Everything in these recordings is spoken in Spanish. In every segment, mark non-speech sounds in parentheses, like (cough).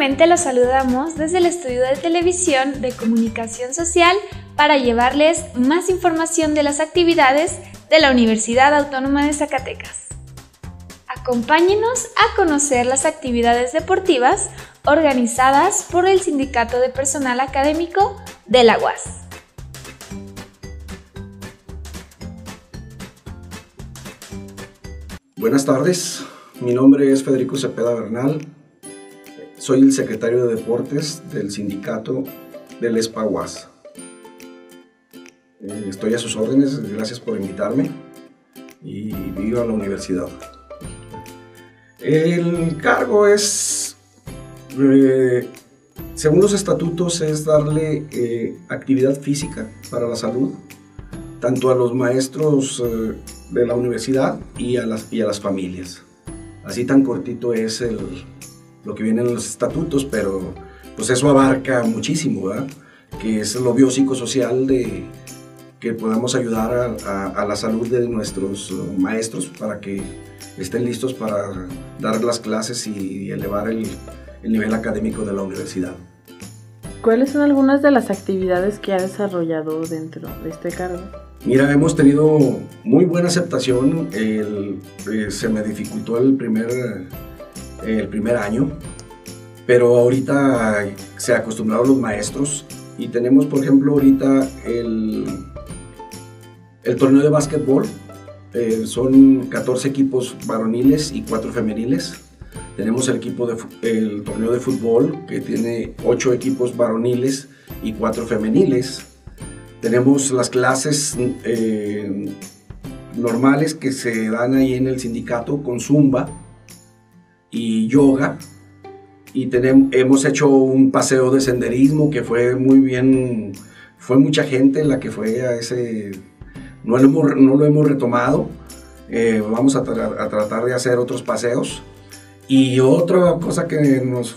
Nuevamente los saludamos desde el estudio de televisión de comunicación social para llevarles más información de las actividades de la Universidad Autónoma de Zacatecas. Acompáñenos a conocer las actividades deportivas organizadas por el Sindicato de Personal Académico de la UAS. Buenas tardes, mi nombre es Federico Cepeda Bernal, soy el secretario de Deportes del sindicato del ESPAUAS. Eh, estoy a sus órdenes, gracias por invitarme y vivo a la universidad. El cargo es, eh, según los estatutos, es darle eh, actividad física para la salud, tanto a los maestros de la universidad y a las, y a las familias. Así tan cortito es el, lo que viene en los estatutos, pero pues eso abarca muchísimo, ¿verdad? Que es lo biopsicosocial de que podamos ayudar a, la salud de nuestros maestros para que estén listos para dar las clases y elevar el, el nivel académico de la universidad. ¿Cuáles son algunas de las actividades que ha desarrollado dentro de este cargo? Mira, hemos tenido muy buena aceptación. El, eh, se me dificultó el primer el primer año, pero ahorita se acostumbraron los maestros y tenemos, por ejemplo, ahorita el, el torneo de básquetbol. Eh, son 14 equipos varoniles y 4 femeniles. Tenemos el, equipo de, el torneo de fútbol que tiene 8 equipos varoniles y 4 femeniles. Tenemos las clases eh, normales que se dan ahí en el sindicato con Zumba, y yoga. Y tenemos, hemos hecho un paseo de senderismo que fue muy bien, fue mucha gente la que fue a ese, no lo hemos, no lo hemos retomado, eh, vamos a, tratar de hacer otros paseos. Y otra cosa que nos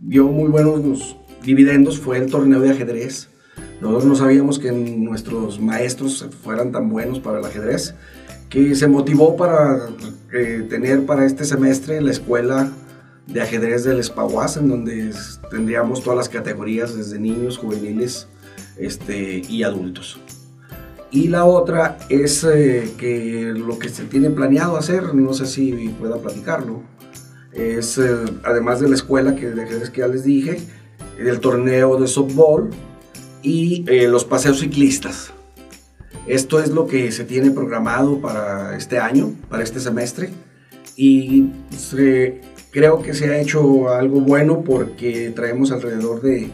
dio muy buenos dividendos fue el torneo de ajedrez. Nosotros no sabíamos que nuestros maestros fueran tan buenos para el ajedrez que se motivó para eh, tener para este semestre la escuela de ajedrez del Espaguas, en donde tendríamos todas las categorías, desde niños, juveniles este, y adultos. Y la otra es eh, que lo que se tiene planeado hacer, no sé si pueda platicarlo, es eh, además de la escuela que, de ajedrez que ya les dije, el torneo de softball y los paseos ciclistas. Esto es lo que se tiene programado para este año, para este semestre. Y creo que se ha hecho algo bueno porque traemos alrededor de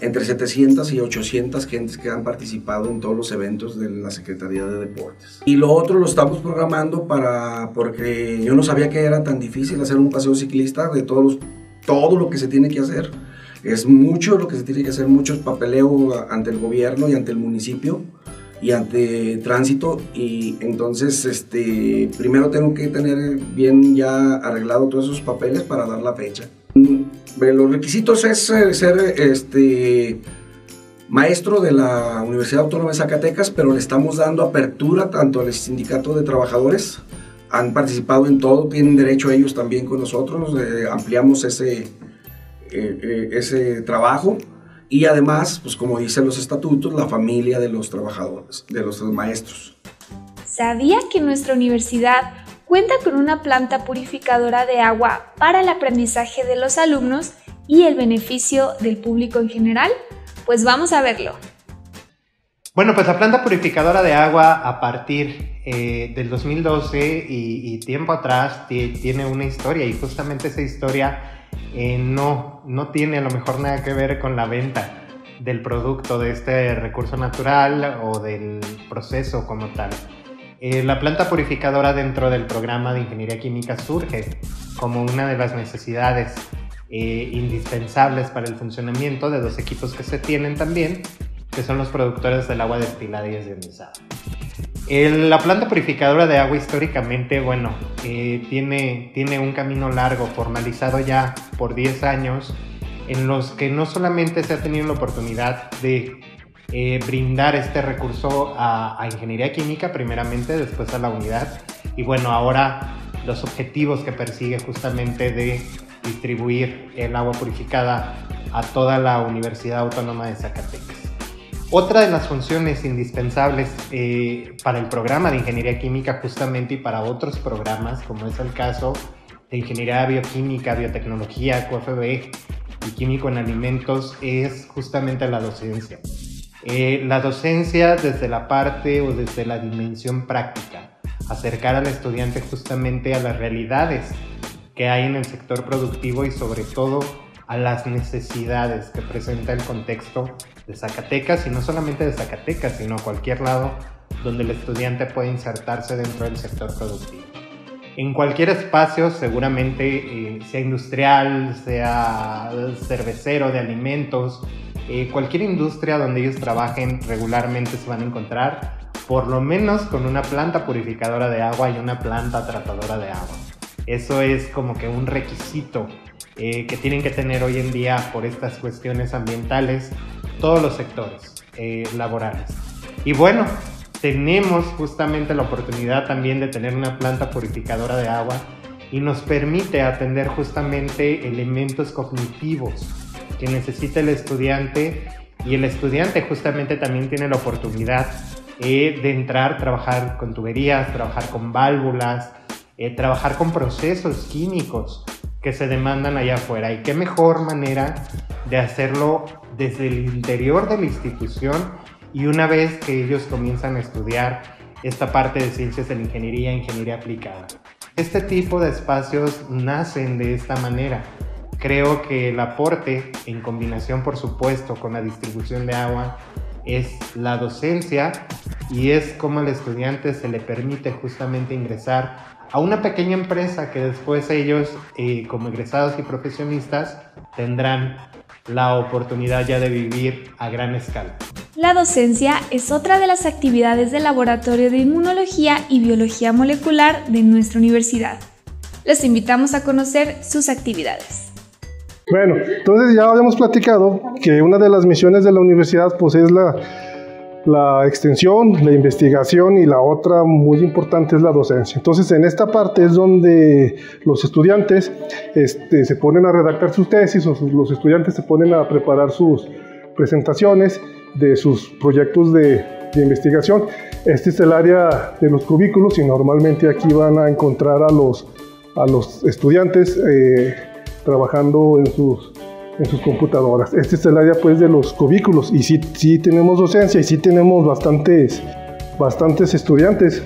entre 700 y 800 gentes que han participado en todos los eventos de la Secretaría de Deportes. Y lo otro lo estamos programando para, porque yo no sabía que era tan difícil hacer un paseo ciclista de todos todo lo que se tiene que hacer. Es mucho lo que se tiene que hacer, mucho papeleo ante el gobierno y ante el municipio y ante tránsito y entonces este primero tengo que tener bien ya arreglado todos esos papeles para dar la fecha. Mm, los requisitos es eh, ser este maestro de la Universidad Autónoma de Zacatecas, pero le estamos dando apertura tanto al sindicato de trabajadores, han participado en todo, tienen derecho ellos también con nosotros, eh, ampliamos ese, eh, ese trabajo y además, pues como dicen los estatutos, la familia de los trabajadores, de los maestros. ¿Sabía que nuestra universidad cuenta con una planta purificadora de agua para el aprendizaje de los alumnos y el beneficio del público en general? Pues vamos a verlo. Bueno, pues la planta purificadora de agua a partir eh, del 2012 y, y tiempo atrás tiene una historia y justamente esa historia eh, no, no tiene a lo mejor nada que ver con la venta del producto de este recurso natural o del proceso como tal. Eh, la planta purificadora dentro del programa de ingeniería química surge como una de las necesidades eh, indispensables para el funcionamiento de dos equipos que se tienen también, que son los productores del agua destilada y desionizada la planta purificadora de agua históricamente, bueno, eh, tiene, tiene un camino largo, formalizado ya por 10 años, en los que no solamente se ha tenido la oportunidad de eh, brindar este recurso a, ingeniería química, primeramente, después a la unidad, y bueno, ahora los objetivos que persigue justamente de distribuir el agua purificada a toda la Universidad Autónoma de Zacatecas. Otra de las funciones indispensables eh, para el programa de Ingeniería Química justamente y para otros programas, como es el caso de Ingeniería Bioquímica, Biotecnología, QFB y Químico en Alimentos, es justamente la docencia. Eh, la docencia desde la parte o desde la dimensión práctica, acercar al estudiante justamente a las realidades que hay en el sector productivo y sobre todo a las necesidades que presenta el contexto de Zacatecas y no solamente de Zacatecas, sino cualquier lado donde el estudiante puede insertarse dentro del sector productivo. En cualquier espacio, seguramente eh, sea industrial, sea cervecero de alimentos, eh, cualquier industria donde ellos trabajen regularmente se van a encontrar por lo menos con una planta purificadora de agua y una planta tratadora de agua. Eso es como que un requisito eh, que tienen que tener hoy en día por estas cuestiones ambientales todos los sectores eh, laborales. Y bueno, tenemos justamente la oportunidad también de tener una planta purificadora de agua y nos permite atender justamente elementos cognitivos que necesita el estudiante y el estudiante justamente también tiene la oportunidad eh, de entrar, trabajar con tuberías, trabajar con válvulas, eh, trabajar con procesos químicos que se demandan allá afuera. Y qué mejor manera de hacerlo desde el interior de la institución y una vez que ellos comienzan a estudiar esta parte de ciencias de la ingeniería, ingeniería aplicada. Este tipo de espacios nacen de esta manera. Creo que el aporte, en combinación por supuesto con la distribución de agua, es la docencia y es como al estudiante se le permite justamente ingresar a una pequeña empresa que después ellos, eh, como egresados y profesionistas, tendrán la oportunidad ya de vivir a gran escala. La docencia es otra de las actividades del Laboratorio de Inmunología y Biología Molecular de nuestra universidad. Les invitamos a conocer sus actividades. Bueno, entonces ya habíamos platicado que una de las misiones de la universidad pues es la la extensión, la investigación y la otra muy importante es la docencia. Entonces, en esta parte es donde los estudiantes este, se ponen a redactar sus tesis o los estudiantes se ponen a preparar sus presentaciones de sus proyectos de, investigación. Este es el área de los cubículos y normalmente aquí van a encontrar a los, a los estudiantes eh, trabajando en sus en sus computadoras. Este es el área pues de los cubículos y sí, sí tenemos docencia y sí tenemos bastantes, bastantes estudiantes.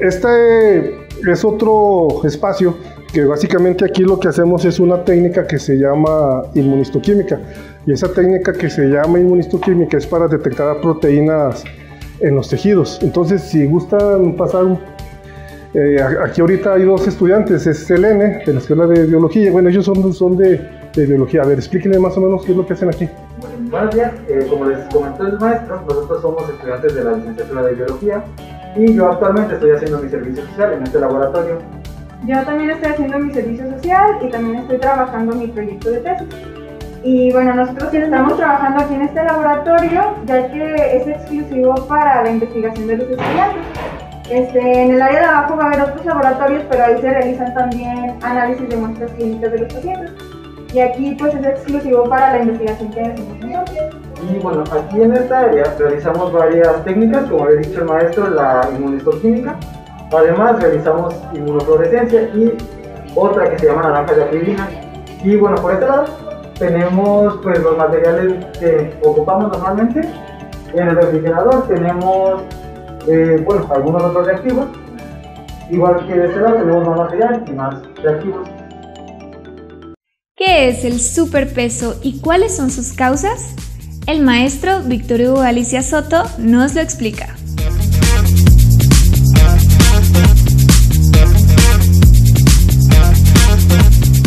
Este es otro espacio que básicamente aquí lo que hacemos es una técnica que se llama inmunistoquímica y esa técnica que se llama inmunistoquímica es para detectar proteínas en los tejidos. Entonces, si gustan pasar eh, aquí ahorita hay dos estudiantes, es Selene, de la Escuela de Biología. Bueno, ellos son, son de, de Biología. A ver, explíquenle más o menos qué es lo que hacen aquí. Buenos días, eh, como les comentó el maestro, nosotros somos estudiantes de la licenciatura de Biología y yo actualmente estoy haciendo mi servicio social en este laboratorio. Yo también estoy haciendo mi servicio social y también estoy trabajando mi proyecto de tesis. Y bueno, nosotros estamos trabajando aquí en este laboratorio ya que es exclusivo para la investigación de los estudiantes. Este, en el área de abajo va a haber otros laboratorios, pero ahí se realizan también análisis de muestras clínicas de los pacientes. Y aquí pues es exclusivo para la investigación que hacemos. Y bueno, aquí en esta área realizamos varias técnicas, como había dicho el maestro, la inmunistoquímica. Además realizamos inmunofluorescencia y otra que se llama naranja de acribina. Y bueno, por este lado tenemos pues los materiales que ocupamos normalmente. En el refrigerador tenemos eh, bueno, algunos otros reactivos. Igual que de este lado tenemos más material y más reactivos. ¿Qué es el superpeso y cuáles son sus causas? El maestro Víctor Hugo Alicia Soto nos lo explica.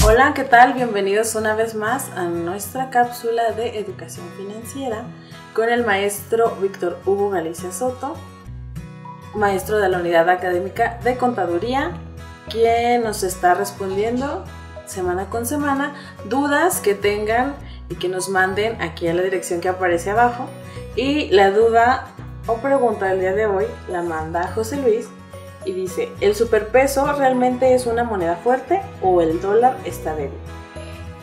Hola, ¿qué tal? Bienvenidos una vez más a nuestra cápsula de educación financiera con el maestro Víctor Hugo Galicia Soto, maestro de la unidad académica de contaduría, quien nos está respondiendo semana con semana dudas que tengan y que nos manden aquí a la dirección que aparece abajo. Y la duda o pregunta del día de hoy la manda José Luis y dice, ¿el superpeso realmente es una moneda fuerte o el dólar está débil?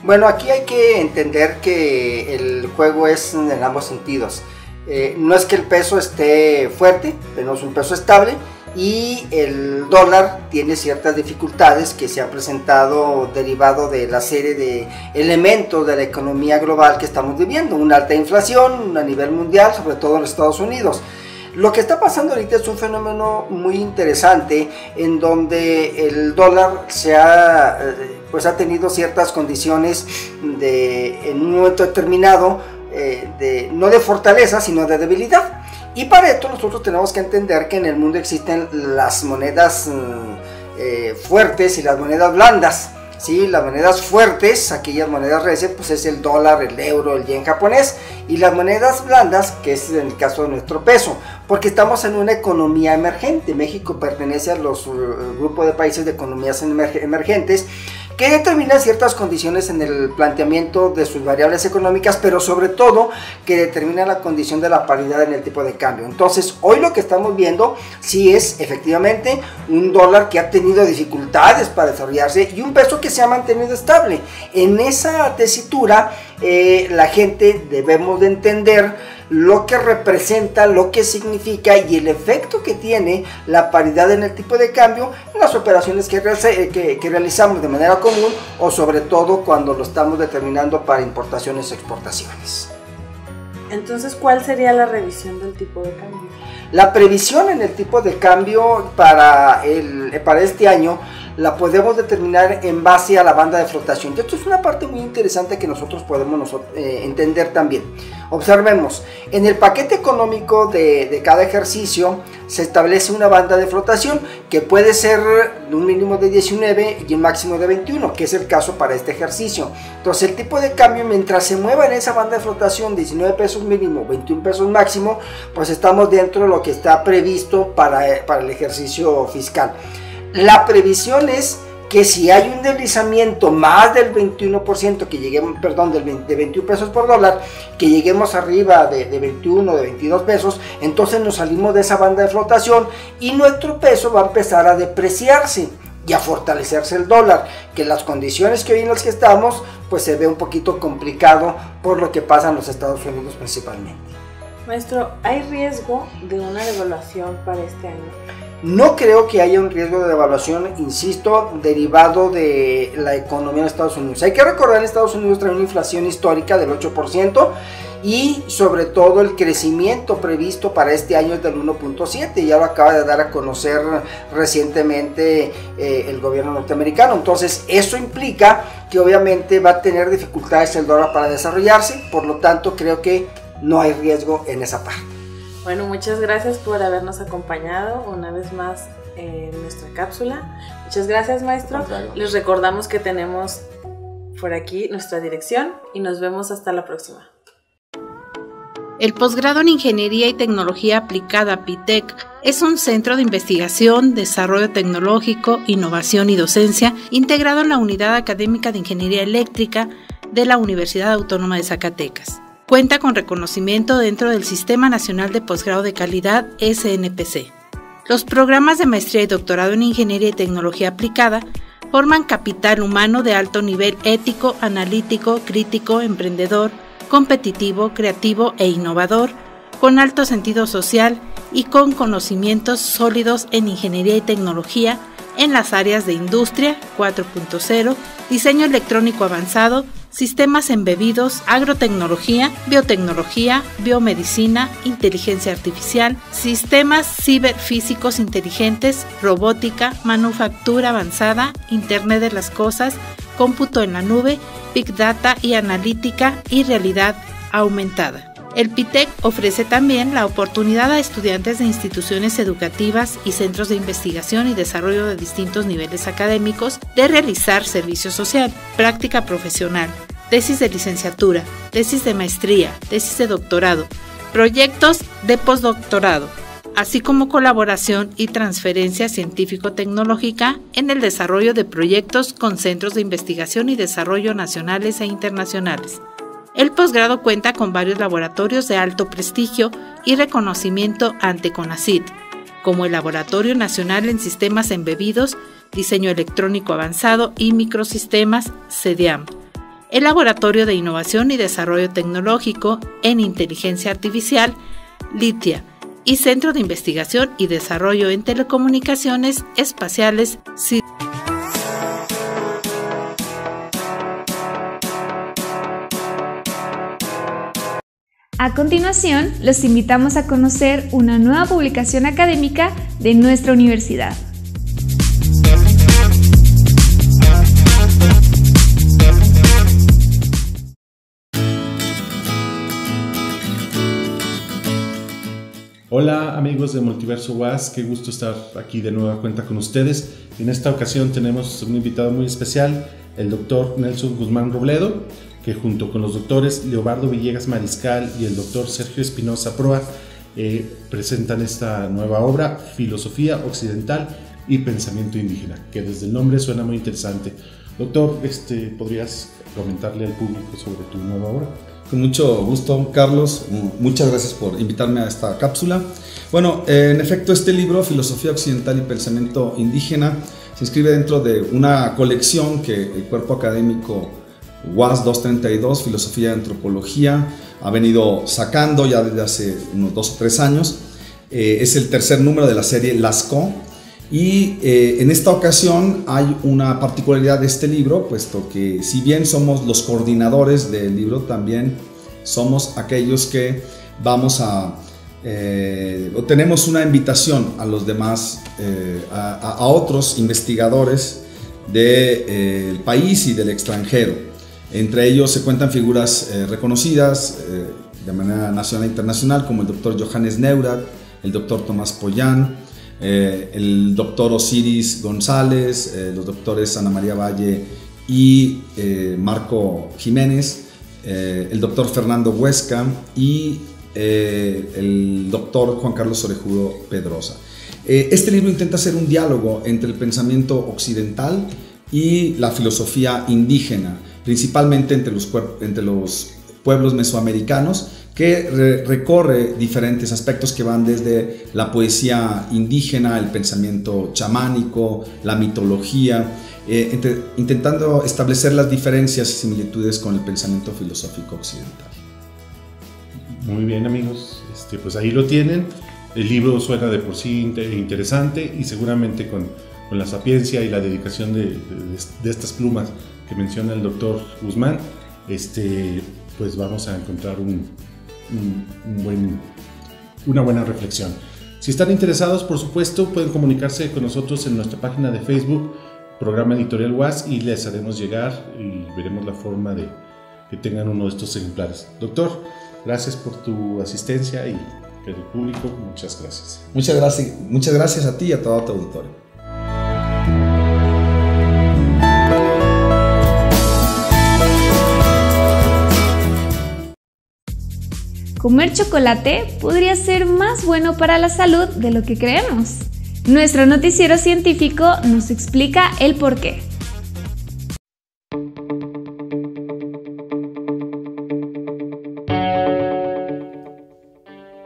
Bueno, aquí hay que entender que el juego es en ambos sentidos. Eh, no es que el peso esté fuerte, es un peso estable y el dólar tiene ciertas dificultades que se han presentado derivado de la serie de elementos de la economía global que estamos viviendo, una alta inflación a nivel mundial, sobre todo en Estados Unidos. Lo que está pasando ahorita es un fenómeno muy interesante en donde el dólar se ha, eh, pues ha tenido ciertas condiciones de, en un momento determinado, eh, de, no de fortaleza, sino de debilidad. Y para esto nosotros tenemos que entender que en el mundo existen las monedas mm, eh, fuertes y las monedas blandas. ¿sí? Las monedas fuertes, aquellas monedas recias, pues es el dólar, el euro, el yen japonés. Y las monedas blandas, que es en el caso de nuestro peso, porque estamos en una economía emergente. México pertenece a los uh, grupos de países de economías emergentes que determina ciertas condiciones en el planteamiento de sus variables económicas, pero sobre todo que determina la condición de la paridad en el tipo de cambio. Entonces, hoy lo que estamos viendo sí es efectivamente un dólar que ha tenido dificultades para desarrollarse y un peso que se ha mantenido estable. En esa tesitura, eh, la gente debemos de entender lo que representa, lo que significa y el efecto que tiene la paridad en el tipo de cambio en las operaciones que, que, realizamos de manera común o sobre todo cuando lo estamos determinando para importaciones y exportaciones. Entonces, ¿cuál sería la revisión del tipo de cambio? La previsión en el tipo de cambio para, el, para este año la podemos determinar en base a la banda de flotación. Y esto es una parte muy interesante que nosotros podemos eh, entender también. Observemos, en el paquete económico de, cada ejercicio se establece una banda de flotación que puede ser de un mínimo de 19 y un máximo de 21, que es el caso para este ejercicio. Entonces el tipo de cambio mientras se mueva en esa banda de flotación 19 pesos mínimo, 21 pesos máximo, pues estamos dentro de lo que está previsto para, para el ejercicio fiscal. La previsión es que si hay un deslizamiento más del 21%, que lleguemos, perdón, del de 21 pesos por dólar, que lleguemos arriba de, de 21, de 22 pesos, entonces nos salimos de esa banda de flotación y nuestro peso va a empezar a depreciarse y a fortalecerse el dólar, que las condiciones que hoy en las que estamos, pues se ve un poquito complicado por lo que pasa en los Estados Unidos principalmente. Maestro, ¿hay riesgo de una devaluación para este año? No creo que haya un riesgo de devaluación, insisto, derivado de la economía de Estados Unidos. Hay que recordar que Estados Unidos trae una inflación histórica del 8% y sobre todo el crecimiento previsto para este año es del 1.7, ya lo acaba de dar a conocer recientemente eh, el gobierno norteamericano. Entonces eso implica que obviamente va a tener dificultades el dólar para desarrollarse, por lo tanto creo que no hay riesgo en esa parte. Bueno, muchas gracias por habernos acompañado una vez más en nuestra cápsula. Muchas gracias, maestro. Les recordamos que tenemos por aquí nuestra dirección y nos vemos hasta la próxima. El posgrado en Ingeniería y Tecnología Aplicada PITEC es un centro de investigación, desarrollo tecnológico, innovación y docencia integrado en la Unidad Académica de Ingeniería Eléctrica de la Universidad Autónoma de Zacatecas. Cuenta con reconocimiento dentro del Sistema Nacional de Posgrado de Calidad SNPC. Los programas de maestría y doctorado en Ingeniería y Tecnología Aplicada forman capital humano de alto nivel ético, analítico, crítico, emprendedor, competitivo, creativo e innovador, con alto sentido social y con conocimientos sólidos en ingeniería y tecnología en las áreas de industria 4.0, diseño electrónico avanzado, sistemas embebidos, agrotecnología, biotecnología, biomedicina, inteligencia artificial, sistemas ciberfísicos inteligentes, robótica, manufactura avanzada, Internet de las Cosas, cómputo en la nube, Big Data y analítica y realidad aumentada. El PITEC ofrece también la oportunidad a estudiantes de instituciones educativas y centros de investigación y desarrollo de distintos niveles académicos de realizar servicio social, práctica profesional, tesis de licenciatura, tesis de maestría, tesis de doctorado, proyectos de postdoctorado, así como colaboración y transferencia científico-tecnológica en el desarrollo de proyectos con centros de investigación y desarrollo nacionales e internacionales. El posgrado cuenta con varios laboratorios de alto prestigio y reconocimiento ante CONACYT, como el Laboratorio Nacional en Sistemas Embebidos, Diseño Electrónico Avanzado y Microsistemas, CEDIAM, el Laboratorio de Innovación y Desarrollo Tecnológico en Inteligencia Artificial, LITIA, y Centro de Investigación y Desarrollo en Telecomunicaciones Espaciales, A continuación, los invitamos a conocer una nueva publicación académica de nuestra universidad. Hola amigos de Multiverso WAS, qué gusto estar aquí de nueva cuenta con ustedes. En esta ocasión tenemos un invitado muy especial, el doctor Nelson Guzmán Robledo, que junto con los doctores Leobardo Villegas Mariscal y el doctor Sergio Espinosa Proa eh, presentan esta nueva obra, Filosofía Occidental y Pensamiento Indígena, que desde el nombre suena muy interesante. Doctor, este, ¿podrías comentarle al público sobre tu nueva obra? Con mucho gusto, Carlos. Muchas gracias por invitarme a esta cápsula. Bueno, en efecto, este libro, Filosofía Occidental y Pensamiento Indígena, se inscribe dentro de una colección que el cuerpo académico UAS 232, Filosofía y Antropología, ha venido sacando ya desde hace unos dos o tres años. Eh, es el tercer número de la serie Lascaux y eh, en esta ocasión hay una particularidad de este libro, puesto que si bien somos los coordinadores del libro, también somos aquellos que vamos a... Eh, tenemos una invitación a los demás, eh, a, otros investigadores del país y del extranjero. Entre ellos se cuentan figuras reconocidas de manera nacional e internacional, como el doctor Johannes Neurath, el doctor Tomás Pollán, eh, el doctor Osiris González, eh, los doctores Ana María Valle y eh, Marco Jiménez, el doctor Fernando Huesca y el doctor Juan Carlos Orejudo Pedrosa. este libro intenta hacer un diálogo entre el pensamiento occidental y la filosofía indígena, principalmente entre los, pueblos mesoamericanos, que recorre diferentes aspectos que van desde la poesía indígena, el pensamiento chamánico, la mitología, eh, intentando establecer las diferencias y similitudes con el pensamiento filosófico occidental. Muy bien amigos, este, pues ahí lo tienen. El libro suena de por sí interesante y seguramente con, la sapiencia y la dedicación de, de, estas plumas que menciona el doctor Guzmán, este, pues vamos a encontrar un, buen, una buena reflexión. Si están interesados, por supuesto, pueden comunicarse con nosotros en nuestra página de Facebook, programa editorial WAS, y les haremos llegar y veremos la forma de que tengan uno de estos ejemplares. Doctor, gracias por tu asistencia y el público, muchas gracias. Muchas gracias, muchas gracias a ti y a todo tu auditorio. Comer chocolate podría ser más bueno para la salud de lo que creemos. Nuestro noticiero científico nos explica el por qué.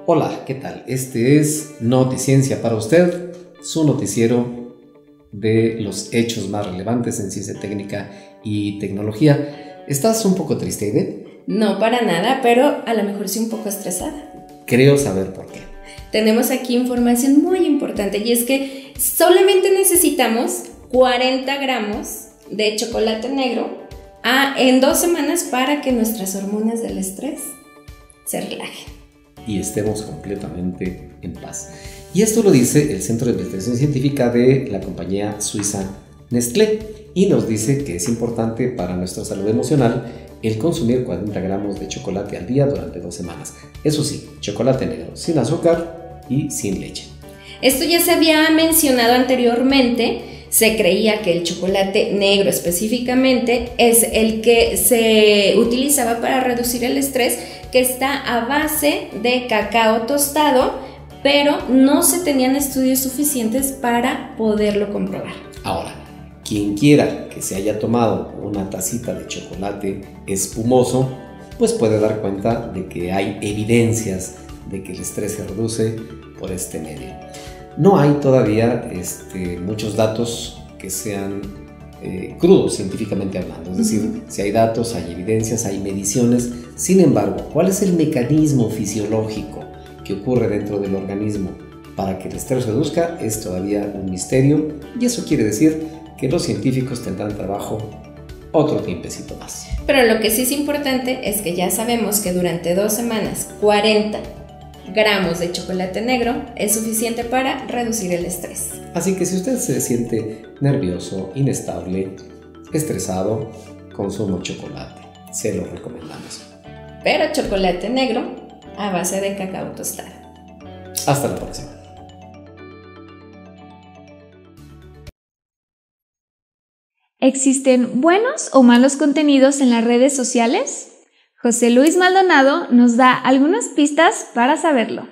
Hola, ¿qué tal? Este es Noticiencia para usted, su noticiero de los hechos más relevantes en ciencia técnica y tecnología. ¿Estás un poco triste, Ivette? No, para nada, pero a lo mejor sí un poco estresada. Creo saber por qué. Tenemos aquí información muy importante y es que solamente necesitamos 40 gramos de chocolate negro en dos semanas para que nuestras hormonas del estrés se relajen. Y estemos completamente en paz. Y esto lo dice el Centro de Investigación Científica de la compañía suiza Nestlé y nos dice que es importante para nuestra salud emocional el consumir 40 gramos de chocolate al día durante dos semanas. Eso sí, chocolate negro, sin azúcar y sin leche. Esto ya se había mencionado anteriormente. Se creía que el chocolate negro específicamente es el que se utilizaba para reducir el estrés, que está a base de cacao tostado, pero no se tenían estudios suficientes para poderlo comprobar. Ahora, quien quiera que se haya tomado una tacita de chocolate espumoso, pues puede dar cuenta de que hay evidencias de que el estrés se reduce por este medio. no hay todavía este, muchos datos que sean eh, crudos científicamente hablando. Es decir, si hay datos, hay evidencias, hay mediciones. Sin embargo, ¿cuál es el mecanismo fisiológico que ocurre dentro del organismo para que el estrés reduzca? Es todavía un misterio y eso quiere decir que los científicos tendrán trabajo otro tiempecito más. Pero lo que sí es importante es que ya sabemos que durante dos semanas 40 gramos de chocolate negro es suficiente para reducir el estrés. Así que si usted se siente nervioso, inestable, estresado, consuma chocolate. Se lo recomendamos. Pero chocolate negro a base de cacao tostado. Hasta la próxima. ¿Existen buenos o malos contenidos en las redes sociales? José Luis Maldonado nos da algunas pistas para saberlo.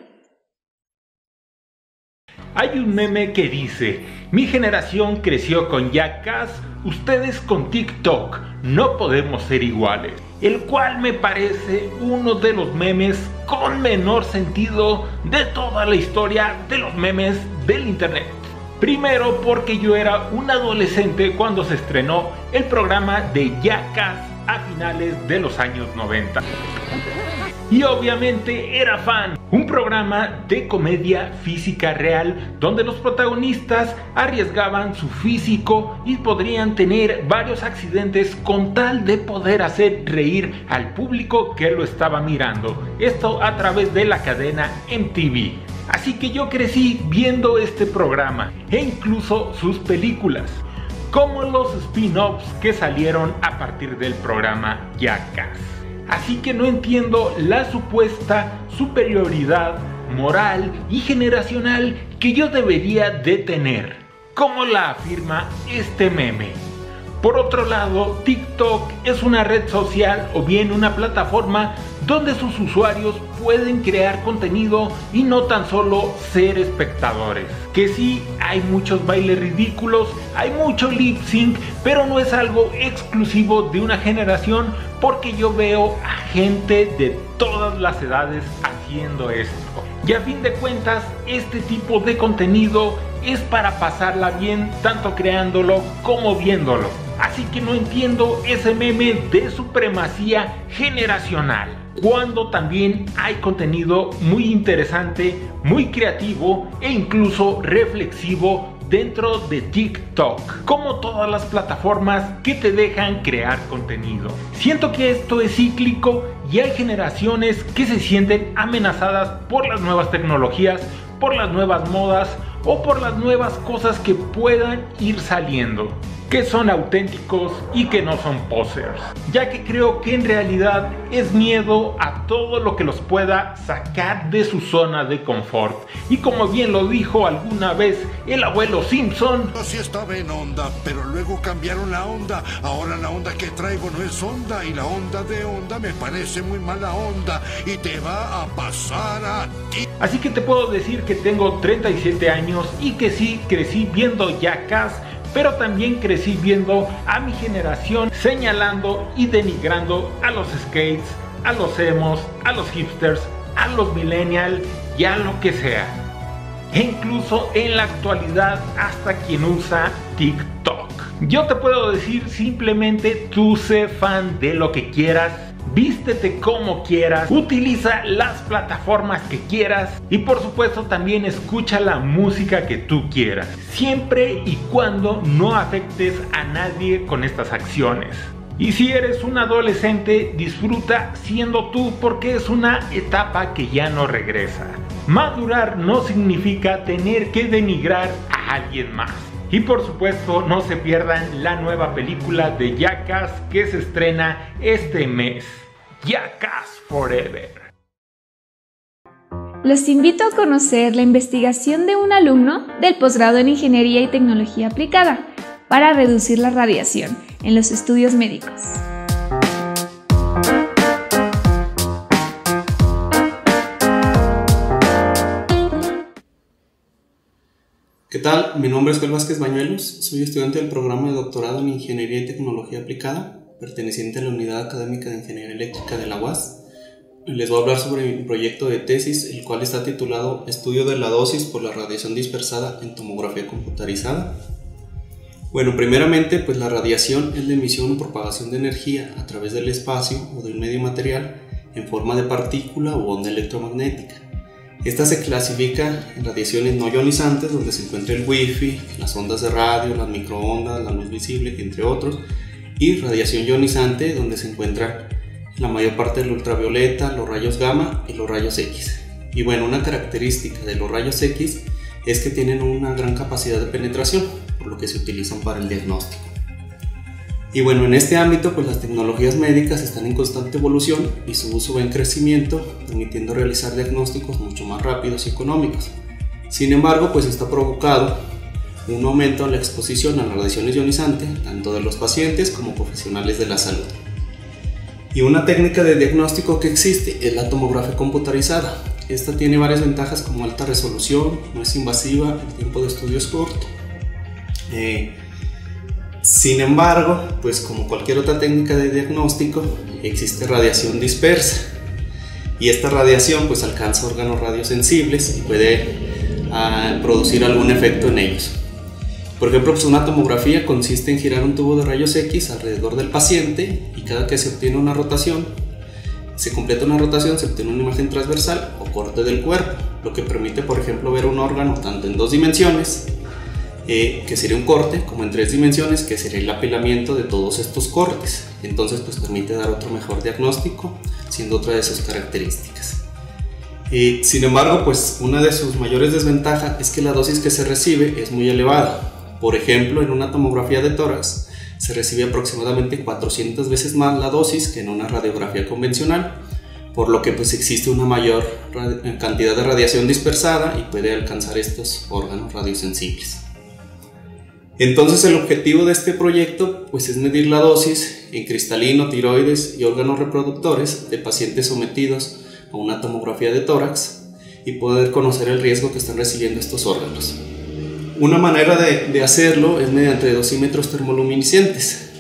Hay un meme que dice, mi generación creció con Jackass, ustedes con TikTok, no podemos ser iguales. El cual me parece uno de los memes con menor sentido de toda la historia de los memes del Internet. Primero porque yo era un adolescente cuando se estrenó el programa de Jackass a finales de los años 90. Y obviamente era fan. Un programa de comedia física real donde los protagonistas arriesgaban su físico y podrían tener varios accidentes con tal de poder hacer reír al público que lo estaba mirando. Esto a través de la cadena MTV. Así que yo crecí viendo este programa e incluso sus películas, como los spin-offs que salieron a partir del programa Jackass. Así que no entiendo la supuesta superioridad moral y generacional que yo debería de tener, como la afirma este meme. Por otro lado, TikTok es una red social o bien una plataforma donde sus usuarios pueden crear contenido y no tan solo ser espectadores. Que sí, hay muchos bailes ridículos, hay mucho lip sync, pero no es algo exclusivo de una generación porque yo veo a gente de todas las edades haciendo esto. Y a fin de cuentas, este tipo de contenido es para pasarla bien tanto creándolo como viéndolo. Así que no entiendo ese meme de supremacía generacional. Cuando también hay contenido muy interesante, muy creativo e incluso reflexivo dentro de TikTok, como todas las plataformas que te dejan crear contenido. Siento que esto es cíclico y hay generaciones que se sienten amenazadas por las nuevas tecnologías, por las nuevas modas o por las nuevas cosas que puedan ir saliendo que son auténticos y que no son posers, ya que creo que en realidad es miedo a todo lo que los pueda sacar de su zona de confort. Y como bien lo dijo alguna vez el abuelo Simpson, sí estaba en onda, pero luego cambiaron la onda. Ahora la onda que traigo no es onda y la onda de onda me parece muy mala onda y te va a pasar a ti. Así que te puedo decir que tengo 37 años y que sí crecí viendo Jackass pero también crecí viendo a mi generación señalando y denigrando a los skates, a los emos, a los hipsters, a los millennials y a lo que sea. E incluso en la actualidad hasta quien usa TikTok. Yo te puedo decir simplemente tú sé fan de lo que quieras vístete como quieras, utiliza las plataformas que quieras y por supuesto también escucha la música que tú quieras, siempre y cuando no afectes a nadie con estas acciones. Y si eres un adolescente, disfruta siendo tú porque es una etapa que ya no regresa. Madurar no significa tener que denigrar a alguien más. Y por supuesto no se pierdan la nueva película de Jackass que se estrena este mes. Jackass Forever. Los invito a conocer la investigación de un alumno del posgrado en Ingeniería y Tecnología Aplicada para reducir la radiación en los estudios médicos. ¿Qué tal? Mi nombre es Joel Vázquez Bañuelos, soy estudiante del programa de doctorado en Ingeniería y Tecnología Aplicada, perteneciente a la Unidad Académica de Ingeniería Eléctrica de la UAS. les voy a hablar sobre mi proyecto de tesis, el cual está titulado Estudio de la dosis por la radiación dispersada en tomografía computarizada. Bueno, primeramente, pues la radiación es la emisión o propagación de energía a través del espacio o del medio material en forma de partícula o onda electromagnética. Esta se clasifica en radiaciones no ionizantes, donde se encuentra el wifi, las ondas de radio, las microondas, la luz visible, entre otros, y radiación ionizante, donde se encuentra la mayor parte del ultravioleta, los rayos gamma y los rayos X. Y bueno, una característica de los rayos X es que tienen una gran capacidad de penetración, por lo que se utilizan para el diagnóstico. Y bueno, en este ámbito, pues las tecnologías médicas están en constante evolución y su uso va en crecimiento, permitiendo realizar diagnósticos mucho más rápidos y económicos. Sin embargo, pues está provocado un aumento en la exposición a las radiaciones ionizantes, tanto de los pacientes como profesionales de la salud. Y una técnica de diagnóstico que existe es la tomografía computarizada. Esta tiene varias ventajas como alta resolución, no es invasiva, el tiempo de estudio es corto. Eh, sin embargo, pues como cualquier otra técnica de diagnóstico, existe radiación dispersa. Y esta radiación pues alcanza órganos radiosensibles y puede ah, producir algún efecto en ellos. Por ejemplo, pues una tomografía consiste en girar un tubo de rayos X alrededor del paciente y cada que se obtiene una rotación, se completa una rotación, se obtiene una imagen transversal o corte del cuerpo, lo que permite, por ejemplo, ver un órgano tanto en dos dimensiones, eh, que sería un corte, como en tres dimensiones, que sería el apilamiento de todos estos cortes. Entonces, pues permite dar otro mejor diagnóstico, siendo otra de sus características. Eh, sin embargo, pues una de sus mayores desventajas es que la dosis que se recibe es muy elevada, por ejemplo, en una tomografía de tórax se recibe aproximadamente 400 veces más la dosis que en una radiografía convencional, por lo que pues existe una mayor cantidad de radiación dispersada y puede alcanzar estos órganos radiosensibles. Entonces el objetivo de este proyecto pues es medir la dosis en cristalino, tiroides y órganos reproductores de pacientes sometidos a una tomografía de tórax y poder conocer el riesgo que están recibiendo estos órganos. Una manera de, hacerlo es mediante dosímetros termoluminiscentes,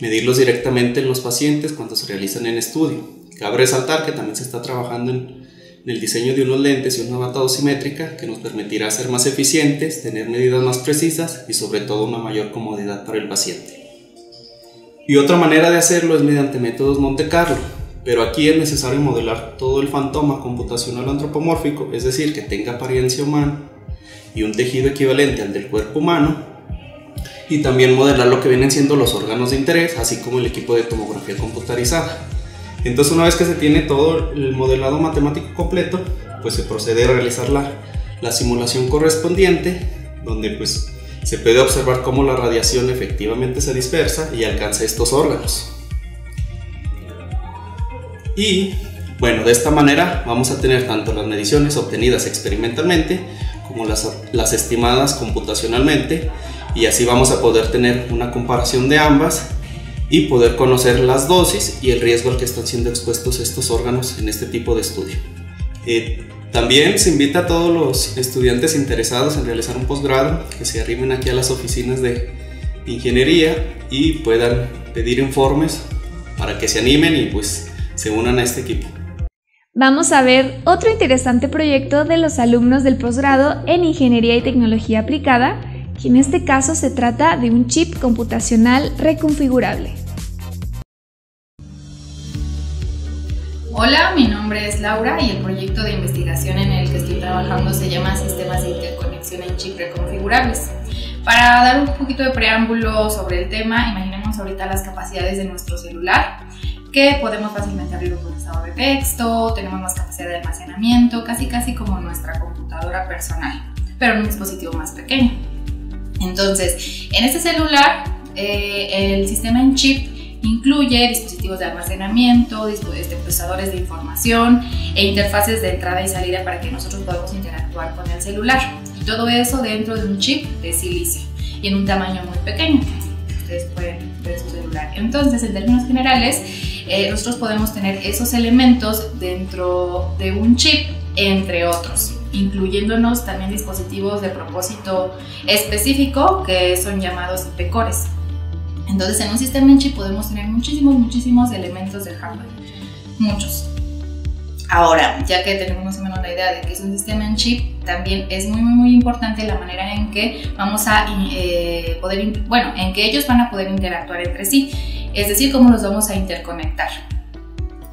medirlos directamente en los pacientes cuando se realizan en estudio. Cabe resaltar que también se está trabajando en, el diseño de unos lentes y una bata dosimétrica que nos permitirá ser más eficientes, tener medidas más precisas y sobre todo una mayor comodidad para el paciente. Y otra manera de hacerlo es mediante métodos Monte Carlo, pero aquí es necesario modelar todo el fantoma computacional antropomórfico, es decir, que tenga apariencia humana y un tejido equivalente al del cuerpo humano y también modelar lo que vienen siendo los órganos de interés, así como el equipo de tomografía computarizada. Entonces una vez que se tiene todo el modelado matemático completo, pues se procede a realizar la, la simulación correspondiente, donde pues se puede observar cómo la radiación efectivamente se dispersa y alcanza estos órganos. Y bueno, de esta manera vamos a tener tanto las mediciones obtenidas experimentalmente como las, estimadas computacionalmente y así vamos a poder tener una comparación de ambas y poder conocer las dosis y el riesgo al que están siendo expuestos estos órganos en este tipo de estudio. Eh, también se invita a todos los estudiantes interesados en realizar un posgrado que se arrimen aquí a las oficinas de ingeniería y puedan pedir informes para que se animen y pues se unan a este equipo vamos a ver otro interesante proyecto de los alumnos del posgrado en Ingeniería y Tecnología Aplicada, que en este caso se trata de un chip computacional reconfigurable. Hola, mi nombre es Laura y el proyecto de investigación en el que estoy trabajando se llama Sistemas de Interconexión en Chip Reconfigurables. Para dar un poquito de preámbulo sobre el tema, imaginemos ahorita las capacidades de nuestro celular que podemos fácilmente abrir un procesador de texto, tenemos más capacidad de almacenamiento, casi casi como nuestra computadora personal, pero en un dispositivo más pequeño. Entonces, en este celular, eh, el sistema en chip incluye dispositivos de almacenamiento, este, procesadores de información e interfaces de entrada y salida para que nosotros podamos interactuar con el celular. Y todo eso dentro de un chip de silicio y en un tamaño muy pequeño. Ustedes pueden ver su celular. Entonces, en términos generales, eh, nosotros podemos tener esos elementos dentro de un chip, entre otros, incluyéndonos también dispositivos de propósito específico que son llamados IP-cores. Entonces, en un sistema en chip podemos tener muchísimos, muchísimos elementos de hardware, muchos. Ahora, ya que tenemos más o menos la idea de que es un sistema en chip, también es muy, muy, muy importante la manera en que vamos a eh, poder, bueno, en que ellos van a poder interactuar entre sí, es decir, cómo los vamos a interconectar.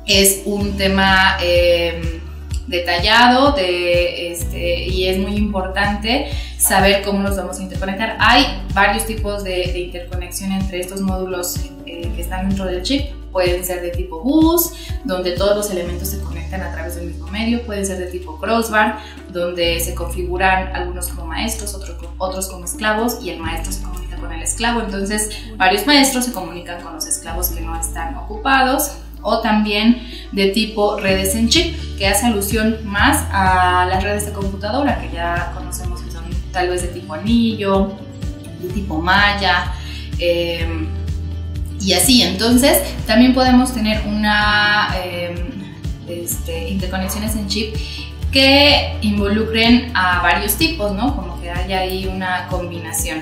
Es un tema eh, detallado de, este, y es muy importante saber cómo los vamos a interconectar. Hay varios tipos de, interconexión entre estos módulos eh, que están dentro del chip pueden ser de tipo bus, donde todos los elementos se conectan a través del mismo medio, pueden ser de tipo crossbar, donde se configuran algunos como maestros, otros, otros como esclavos y el maestro se comunica con el esclavo. Entonces, varios maestros se comunican con los esclavos que no están ocupados o también de tipo redes en chip, que hace alusión más a las redes de computadora que ya conocemos que son tal vez de tipo anillo, de tipo malla. Eh, y así. Entonces, también podemos tener una em, este, interconexiones en chip que involucren a varios tipos, ¿no? Como que haya ahí una combinación.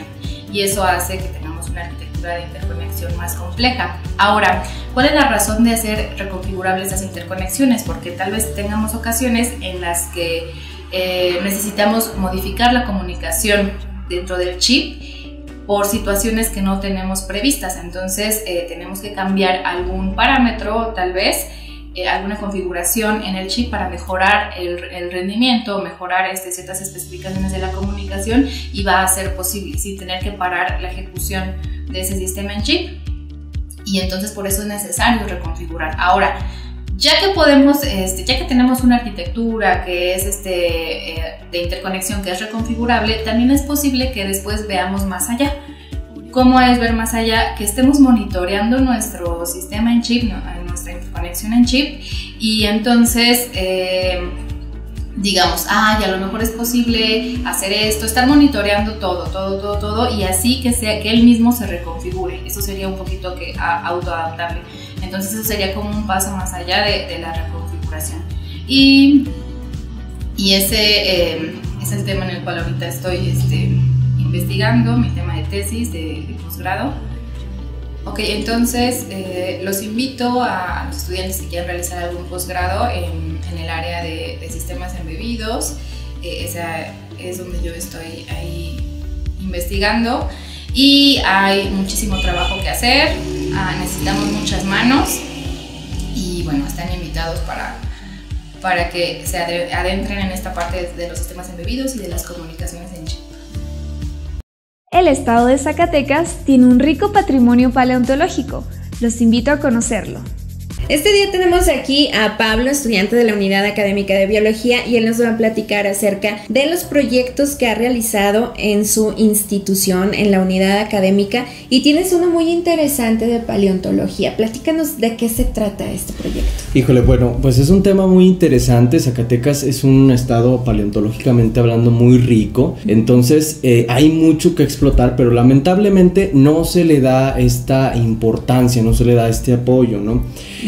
Y eso hace que tengamos una arquitectura de interconexión más compleja. Ahora, ¿cuál es la razón de hacer reconfigurables esas interconexiones? Porque tal vez tengamos ocasiones en las que eh, necesitamos modificar la comunicación dentro del chip por situaciones que no tenemos previstas. Entonces eh, tenemos que cambiar algún parámetro, tal vez eh, alguna configuración en el chip para mejorar el, rendimiento, mejorar este, ciertas especificaciones de la comunicación y va a ser posible sin tener que parar la ejecución de ese sistema en chip. Y entonces por eso es necesario reconfigurar. Ahora, ya que podemos, este, ya que tenemos una arquitectura que es este, eh, de interconexión que es reconfigurable, también es posible que después veamos más allá. ¿Cómo es ver más allá? Que estemos monitoreando nuestro sistema en chip, nuestra interconexión en chip, y entonces eh, digamos, ah, y a lo mejor es posible hacer esto, estar monitoreando todo, todo, todo, todo, y así que sea que él mismo se reconfigure. Eso sería un poquito que autoadaptable. Entonces eso sería como un paso más allá de, la reconfiguración. Y, y ese eh, es el tema en el cual ahorita estoy este, investigando, mi tema de tesis de, posgrado. Ok, entonces eh, los invito a los estudiantes que quieran realizar algún posgrado en, el área de, sistemas embebidos. Eh, esa es donde yo estoy ahí investigando y hay muchísimo trabajo que hacer, ah, necesitamos muchas manos y bueno, están invitados para, para que se adentren en esta parte de los sistemas embebidos y de las comunicaciones en chip. El estado de Zacatecas tiene un rico patrimonio paleontológico. Los invito a conocerlo. Este día tenemos aquí a Pablo, estudiante de la Unidad Académica de Biología, y él nos va a platicar acerca de los proyectos que ha realizado en su institución, en la unidad académica, y tienes uno muy interesante de paleontología. Platícanos de qué se trata este proyecto. Híjole, bueno, pues es un tema muy interesante. Zacatecas es un estado paleontológicamente hablando muy rico, entonces eh, hay mucho que explotar, pero lamentablemente no se le da esta importancia, no se le da este apoyo, ¿no?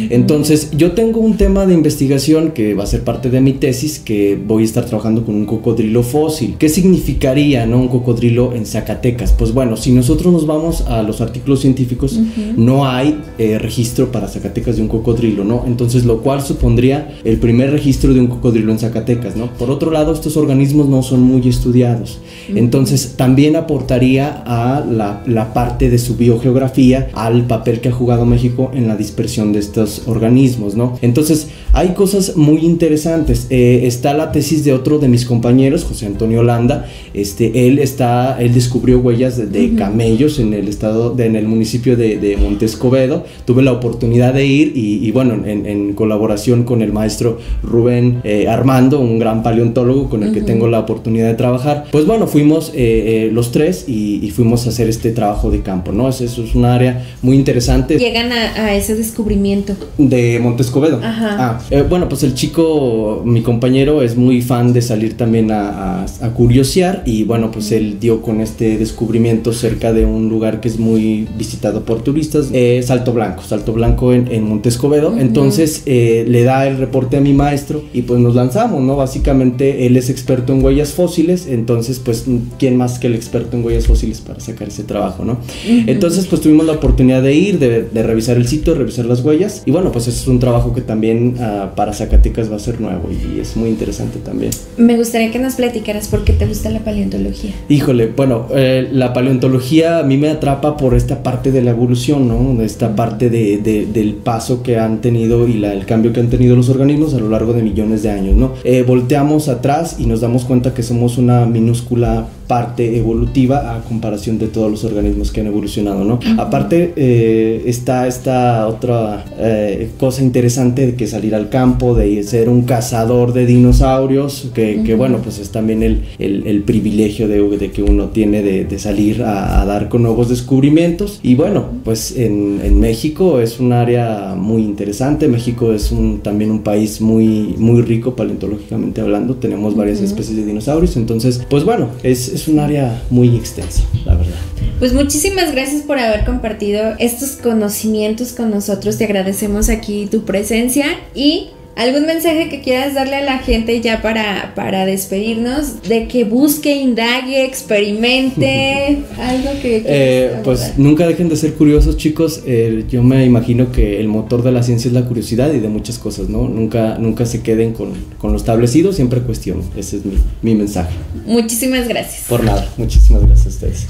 Entonces, yo tengo un tema de investigación que va a ser parte de mi tesis, que voy a estar trabajando con un cocodrilo fósil. ¿Qué significaría, no, un cocodrilo en Zacatecas? Pues bueno, si nosotros nos vamos a los artículos científicos, no hay eh, registro para Zacatecas de un cocodrilo, ¿no? Entonces, lo cual supondría el primer registro de un cocodrilo en Zacatecas, ¿no? Por otro lado, estos organismos no son muy estudiados. Entonces, también aportaría a la, la parte de su biogeografía al papel que ha jugado México en la dispersión de estos organismos, ¿no? Entonces, hay cosas muy interesantes. Eh, está la tesis de otro de mis compañeros, José Antonio Landa. Este, él está, él descubrió huellas de, camellos en el estado, en el municipio de, de, Montescobedo. Tuve la oportunidad de ir y, bueno, en, colaboración con el maestro Rubén eh, Armando, un gran paleontólogo con el que tengo la oportunidad de trabajar. Pues bueno, fuimos eh, los tres y, fuimos a hacer este trabajo de campo, ¿no? Eso, es un área muy interesante. Llegan a, a ese descubrimiento de Montescobedo. Ajá. Ah, eh, bueno, pues el chico, mi compañero, es muy fan de salir también a, curiosear y bueno, pues él dio con este descubrimiento cerca de un lugar que es muy visitado por turistas, eh, Salto Blanco, Salto Blanco en, en Montescobedo. Entonces eh, le da el reporte a mi maestro y pues nos lanzamos, ¿no? Básicamente él es experto en huellas fósiles, entonces pues quién más que el experto en huellas fósiles para sacar ese trabajo, ¿no? Entonces pues tuvimos la oportunidad de ir, de, de revisar el sitio, de revisar las huellas Y bueno, pues eso es un trabajo que también ah, para Zacatecas va a ser nuevo y es muy interesante también. Me gustaría que nos platicaras por qué te gusta la paleontología. Híjole, bueno, eh, la paleontología a mí me atrapa por esta parte de la evolución, ¿no? Esta parte de, de, del paso que han tenido y la, el cambio que han tenido los organismos a lo largo de millones de años, ¿no? Eh, volteamos atrás y nos damos cuenta que somos una minúscula parte evolutiva a comparación de todos los organismos que han evolucionado, ¿no? Aparte eh, está esta otra eh, cosa interesante de que salir al campo, de ser un cazador de dinosaurios, que, que bueno, pues es también el, el, el privilegio de, de, que uno tiene de, de salir a, a, dar con nuevos descubrimientos. Y bueno, pues en, en, México es un área muy interesante, México es un, también un país muy, muy rico paleontológicamente hablando, tenemos varias especies de dinosaurios, entonces, pues bueno, es es un área muy extensa, la verdad. Pues muchísimas gracias por haber compartido estos conocimientos con nosotros. Te agradecemos aquí tu presencia y ¿Algún mensaje que quieras darle a la gente ya para, para despedirnos? De que busque, indague, experimente, (laughs) algo que... Eh, pues nunca dejen de ser curiosos chicos. Eh, yo me imagino que el motor de la ciencia es la curiosidad y de muchas cosas, ¿no? Nunca, nunca se queden con, con lo establecido, siempre cuestionen. Ese es mi, mi mensaje. Muchísimas gracias. Por nada, muchísimas gracias a ustedes.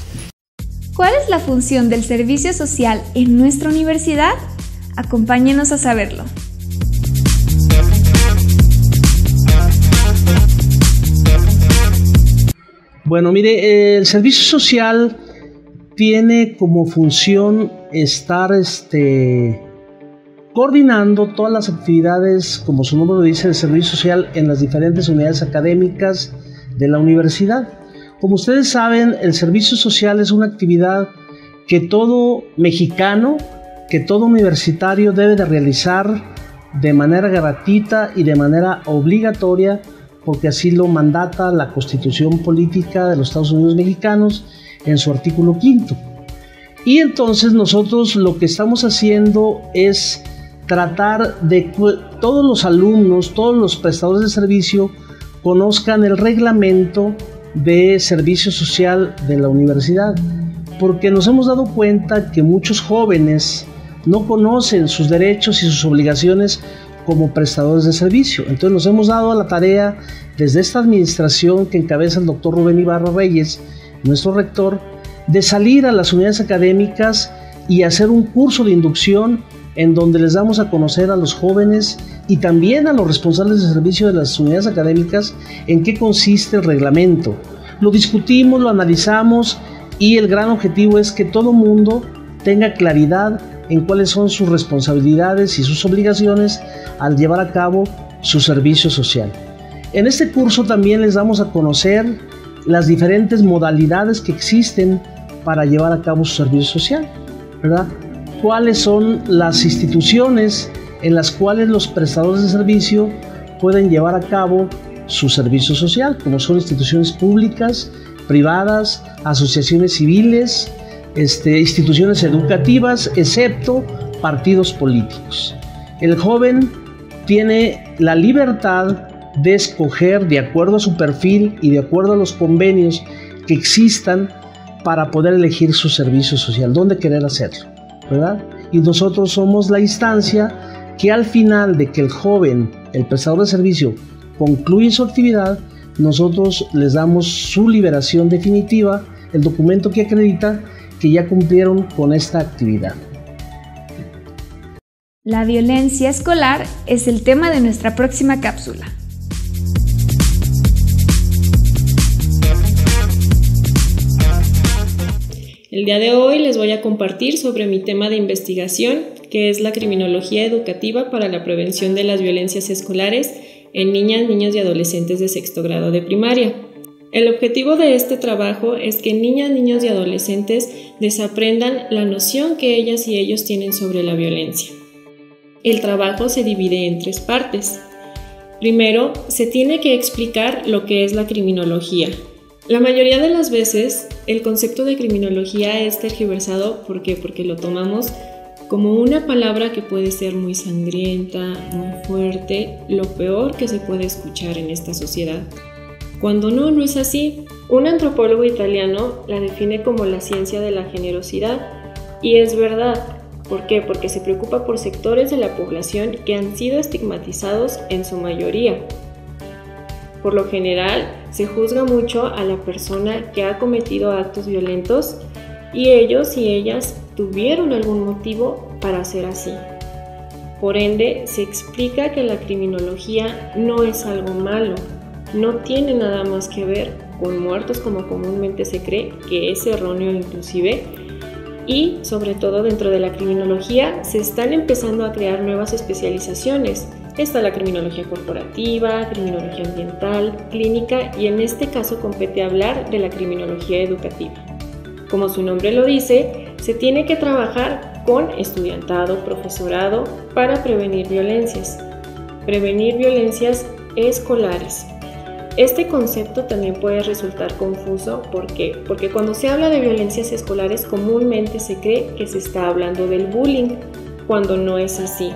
¿Cuál es la función del servicio social en nuestra universidad? Acompáñenos a saberlo. Bueno, mire, el servicio social tiene como función estar este, coordinando todas las actividades, como su nombre lo dice, del servicio social en las diferentes unidades académicas de la universidad. Como ustedes saben, el servicio social es una actividad que todo mexicano, que todo universitario debe de realizar de manera gratuita y de manera obligatoria porque así lo mandata la Constitución Política de los Estados Unidos Mexicanos en su artículo quinto. Y entonces nosotros lo que estamos haciendo es tratar de que todos los alumnos, todos los prestadores de servicio conozcan el reglamento de servicio social de la universidad, porque nos hemos dado cuenta que muchos jóvenes no conocen sus derechos y sus obligaciones como prestadores de servicio. Entonces nos hemos dado a la tarea desde esta administración que encabeza el doctor Rubén Ibarra Reyes, nuestro rector, de salir a las unidades académicas y hacer un curso de inducción en donde les damos a conocer a los jóvenes y también a los responsables de servicio de las unidades académicas en qué consiste el reglamento. Lo discutimos, lo analizamos y el gran objetivo es que todo mundo tenga claridad en cuáles son sus responsabilidades y sus obligaciones al llevar a cabo su servicio social. En este curso también les damos a conocer las diferentes modalidades que existen para llevar a cabo su servicio social, ¿verdad? Cuáles son las instituciones en las cuales los prestadores de servicio pueden llevar a cabo su servicio social, como son instituciones públicas, privadas, asociaciones civiles, este, instituciones educativas, excepto partidos políticos. El joven tiene la libertad de escoger de acuerdo a su perfil y de acuerdo a los convenios que existan para poder elegir su servicio social, dónde querer hacerlo, Y nosotros somos la instancia que al final de que el joven, el prestador de servicio, concluye su actividad, nosotros les damos su liberación definitiva, el documento que acredita que ya cumplieron con esta actividad. La violencia escolar es el tema de nuestra próxima cápsula. El día de hoy les voy a compartir sobre mi tema de investigación, que es la criminología educativa para la prevención de las violencias escolares en niñas, niños y adolescentes de sexto grado de primaria. El objetivo de este trabajo es que niñas, niños y adolescentes desaprendan la noción que ellas y ellos tienen sobre la violencia. El trabajo se divide en tres partes. Primero, se tiene que explicar lo que es la criminología, la mayoría de las veces el concepto de criminología es tergiversado ¿por qué? porque lo tomamos como una palabra que puede ser muy sangrienta, muy fuerte, lo peor que se puede escuchar en esta sociedad. Cuando no, no es así. Un antropólogo italiano la define como la ciencia de la generosidad y es verdad. ¿Por qué? Porque se preocupa por sectores de la población que han sido estigmatizados en su mayoría. Por lo general, se juzga mucho a la persona que ha cometido actos violentos y ellos y ellas tuvieron algún motivo para hacer así. Por ende, se explica que la criminología no es algo malo, no tiene nada más que ver con muertos como comúnmente se cree, que es erróneo inclusive, y sobre todo dentro de la criminología se están empezando a crear nuevas especializaciones. Está la criminología corporativa, criminología ambiental, clínica y en este caso compete hablar de la criminología educativa. Como su nombre lo dice, se tiene que trabajar con estudiantado, profesorado para prevenir violencias. Prevenir violencias escolares, este concepto también puede resultar confuso ¿por qué? porque cuando se habla de violencias escolares comúnmente se cree que se está hablando del bullying, cuando no es así.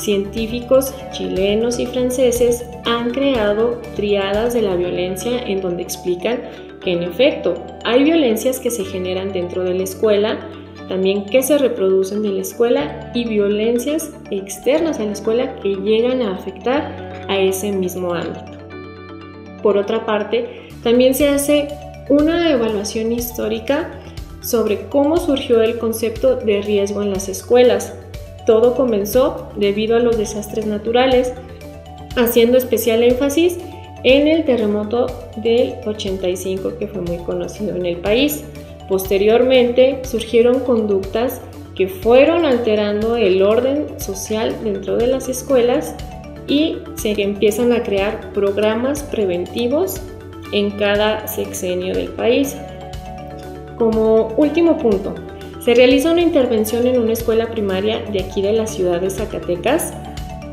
Científicos chilenos y franceses han creado triadas de la violencia en donde explican que en efecto hay violencias que se generan dentro de la escuela, también que se reproducen en la escuela y violencias externas a la escuela que llegan a afectar a ese mismo ámbito. Por otra parte, también se hace una evaluación histórica sobre cómo surgió el concepto de riesgo en las escuelas. Todo comenzó debido a los desastres naturales, haciendo especial énfasis en el terremoto del 85 que fue muy conocido en el país. Posteriormente surgieron conductas que fueron alterando el orden social dentro de las escuelas y se empiezan a crear programas preventivos en cada sexenio del país. Como último punto, se realiza una intervención en una escuela primaria de aquí de la ciudad de Zacatecas.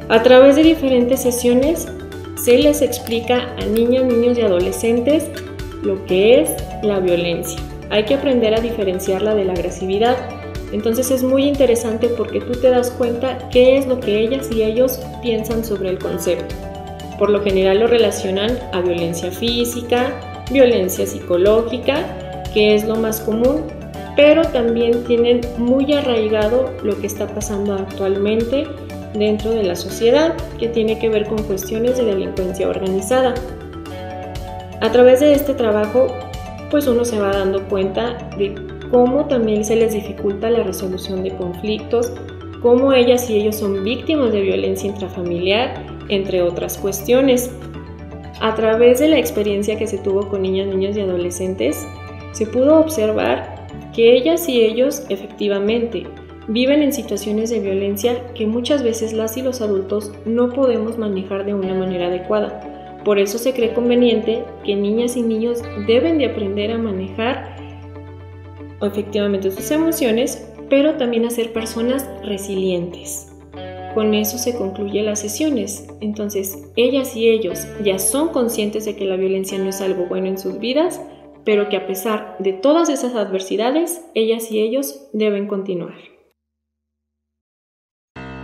A través de diferentes sesiones se les explica a niñas, niños y adolescentes lo que es la violencia. Hay que aprender a diferenciarla de la agresividad entonces es muy interesante porque tú te das cuenta qué es lo que ellas y ellos piensan sobre el concepto. Por lo general lo relacionan a violencia física, violencia psicológica, que es lo más común, pero también tienen muy arraigado lo que está pasando actualmente dentro de la sociedad, que tiene que ver con cuestiones de delincuencia organizada. A través de este trabajo, pues uno se va dando cuenta de cómo también se les dificulta la resolución de conflictos, cómo ellas y ellos son víctimas de violencia intrafamiliar, entre otras cuestiones. A través de la experiencia que se tuvo con niñas, niños y adolescentes, se pudo observar que ellas y ellos efectivamente viven en situaciones de violencia que muchas veces las y los adultos no podemos manejar de una manera adecuada. Por eso se cree conveniente que niñas y niños deben de aprender a manejar efectivamente sus emociones, pero también a ser personas resilientes. Con eso se concluye las sesiones. Entonces, ellas y ellos ya son conscientes de que la violencia no es algo bueno en sus vidas, pero que a pesar de todas esas adversidades, ellas y ellos deben continuar.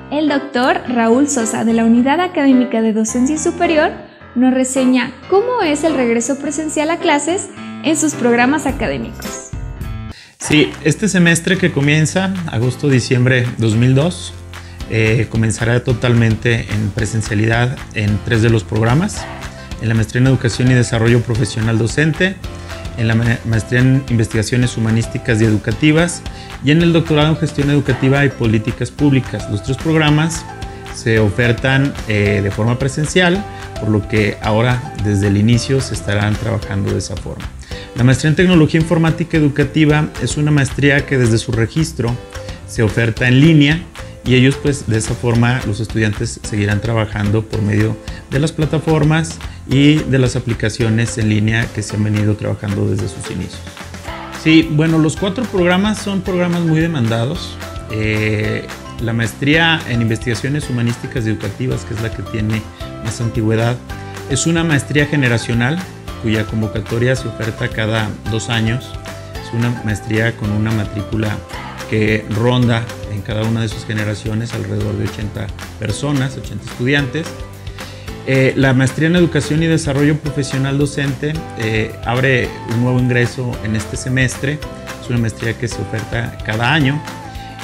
El doctor Raúl Sosa de la Unidad Académica de Docencia Superior nos reseña cómo es el regreso presencial a clases en sus programas académicos. Sí, este semestre que comienza, agosto-diciembre 2002, eh, comenzará totalmente en presencialidad en tres de los programas, en la maestría en Educación y Desarrollo Profesional Docente, en la maestría en Investigaciones Humanísticas y Educativas y en el doctorado en Gestión Educativa y Políticas Públicas. Los tres programas se ofertan eh, de forma presencial, por lo que ahora desde el inicio se estarán trabajando de esa forma. La maestría en tecnología informática educativa es una maestría que desde su registro se oferta en línea y ellos pues de esa forma los estudiantes seguirán trabajando por medio de las plataformas y de las aplicaciones en línea que se han venido trabajando desde sus inicios. Sí, bueno, los cuatro programas son programas muy demandados. Eh, la maestría en investigaciones humanísticas y educativas, que es la que tiene más antigüedad, es una maestría generacional cuya convocatoria se oferta cada dos años. Es una maestría con una matrícula que ronda en cada una de sus generaciones alrededor de 80 personas, 80 estudiantes. Eh, la maestría en educación y desarrollo profesional docente eh, abre un nuevo ingreso en este semestre. Es una maestría que se oferta cada año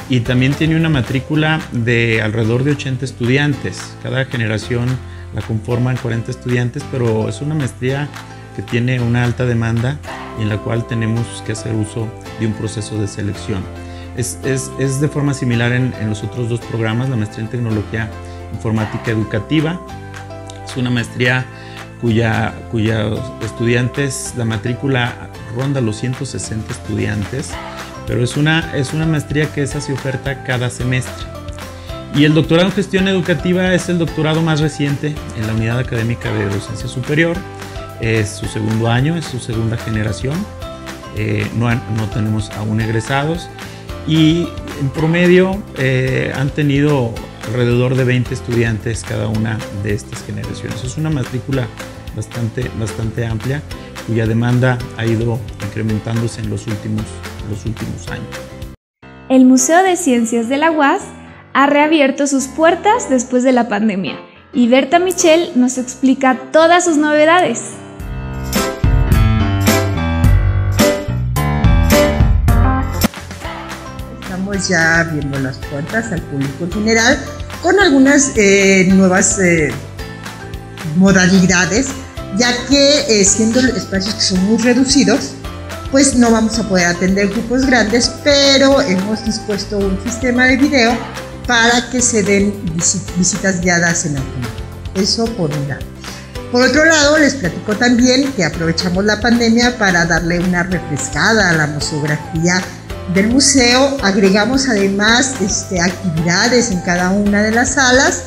y también tiene una matrícula de alrededor de 80 estudiantes. Cada generación la conforman 40 estudiantes, pero es una maestría que tiene una alta demanda y en la cual tenemos que hacer uso de un proceso de selección. Es, de forma similar en, los otros dos programas, la maestría en tecnología informática educativa. Es una maestría cuya, cuya estudiantes, la matrícula ronda los 160 estudiantes, pero es una, es una maestría que es así oferta cada semestre. Y el doctorado en gestión educativa es el doctorado más reciente en la unidad académica de docencia superior. Es su segundo año, es su segunda generación. Eh, no, no, tenemos aún egresados. Y en promedio eh, han tenido alrededor de 20 estudiantes cada una de estas generaciones. Es una matrícula bastante, bastante amplia cuya demanda ha ido incrementándose en los últimos, los últimos años. El Museo de Ciencias de la UAS ha reabierto sus puertas después de la pandemia y Berta Michel nos explica todas sus novedades. Estamos ya abriendo las puertas al público en general con algunas eh, nuevas eh, modalidades, ya que eh, siendo espacios que son muy reducidos, pues no vamos a poder atender grupos grandes, pero hemos dispuesto un sistema de video para que se den visitas guiadas en automático. Eso por un lado. Por otro lado, les platico también que aprovechamos la pandemia para darle una refrescada a la museografía del museo. Agregamos además este, actividades en cada una de las salas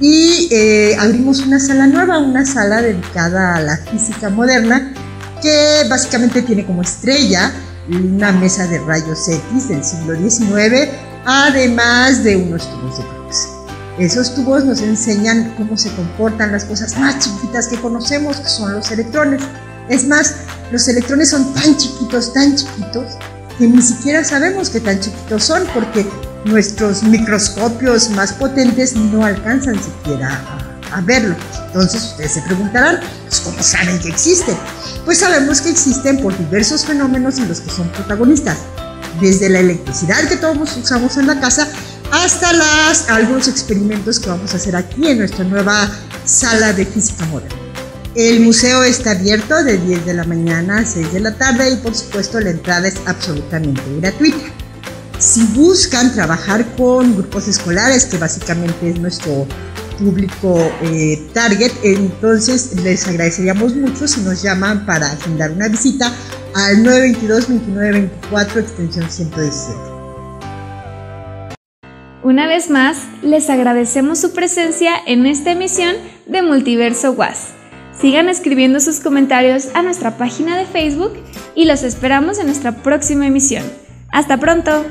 y eh, abrimos una sala nueva, una sala dedicada a la física moderna que básicamente tiene como estrella una mesa de rayos X del siglo XIX además de unos tubos de cruz. Esos tubos nos enseñan cómo se comportan las cosas más chiquitas que conocemos, que son los electrones. Es más, los electrones son tan chiquitos, tan chiquitos, que ni siquiera sabemos qué tan chiquitos son, porque nuestros microscopios más potentes no alcanzan siquiera a, a verlo. Entonces ustedes se preguntarán, pues, ¿cómo saben que existen? Pues sabemos que existen por diversos fenómenos en los que son protagonistas desde la electricidad que todos usamos en la casa hasta algunos experimentos que vamos a hacer aquí en nuestra nueva sala de física moderna. El museo está abierto de 10 de la mañana a 6 de la tarde y por supuesto la entrada es absolutamente gratuita. Si buscan trabajar con grupos escolares, que básicamente es nuestro público eh, target, entonces les agradeceríamos mucho si nos llaman para agendar una visita al 922-2924 extensión 117. Una vez más, les agradecemos su presencia en esta emisión de Multiverso Was. Sigan escribiendo sus comentarios a nuestra página de Facebook y los esperamos en nuestra próxima emisión. ¡Hasta pronto!